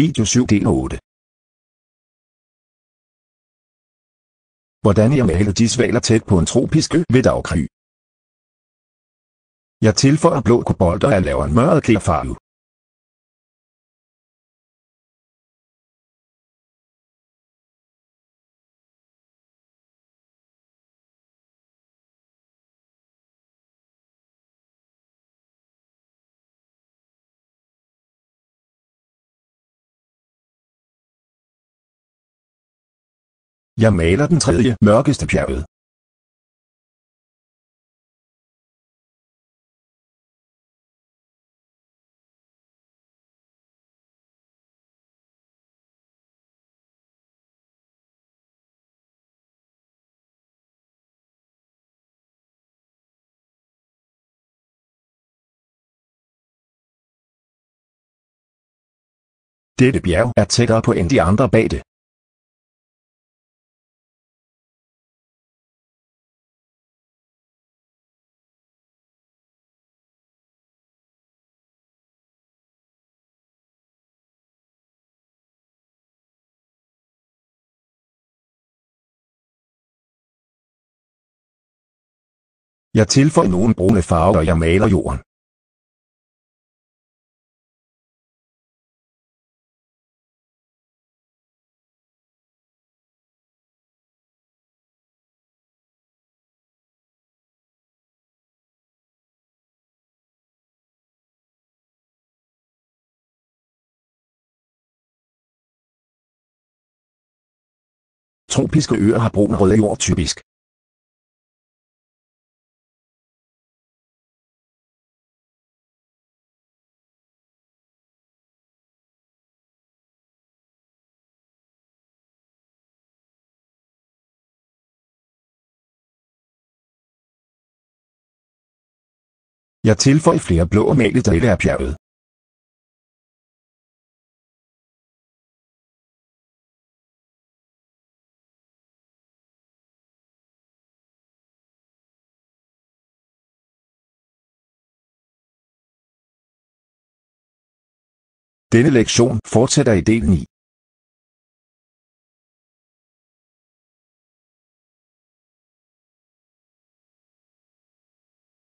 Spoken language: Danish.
Video 7D8 Hvordan jeg maler de svaler tæt på en tropisk ø ved dagkry. Jeg tilføjer blå kobolt og jeg laver en mørret klærfarve. Jeg maler den tredje mørkeste bjerget. Dette bjerg er tættere på end de andre bag det. Jeg tilføjer nogle brune farver og jeg maler jorden. Tropiske øer har brun rød jord typisk. Jeg tilføj flere blå og malede dele af bjerget. Denne lektion fortsætter i del 9.